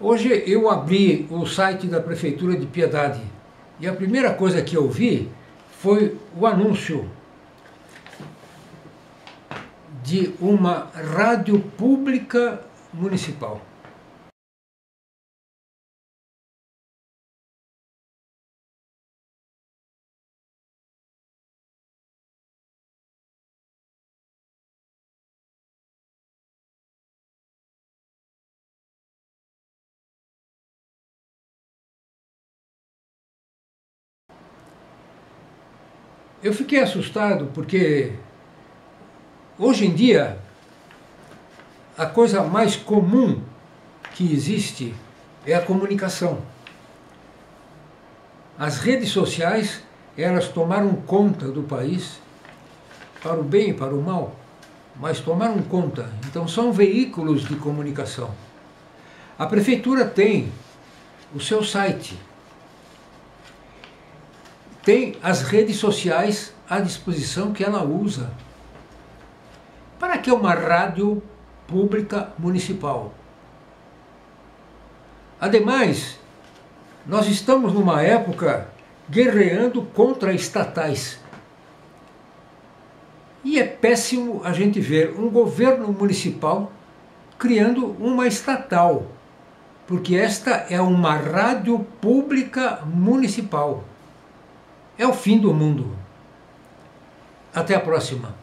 Hoje eu abri o site da Prefeitura de Piedade e a primeira coisa que eu vi foi o anúncio de uma rádio pública municipal. Eu fiquei assustado porque hoje em dia a coisa mais comum que existe é a comunicação. As redes sociais, elas tomaram conta do país para o bem e para o mal, mas tomaram conta. Então são veículos de comunicação. A prefeitura tem o seu site, tem as redes sociais à disposição que ela usa. Para que uma rádio pública municipal? Ademais, nós estamos numa época guerreando contra estatais. E é péssimo a gente ver um governo municipal criando uma estatal, porque esta é uma rádio pública municipal. É o fim do mundo. Até a próxima.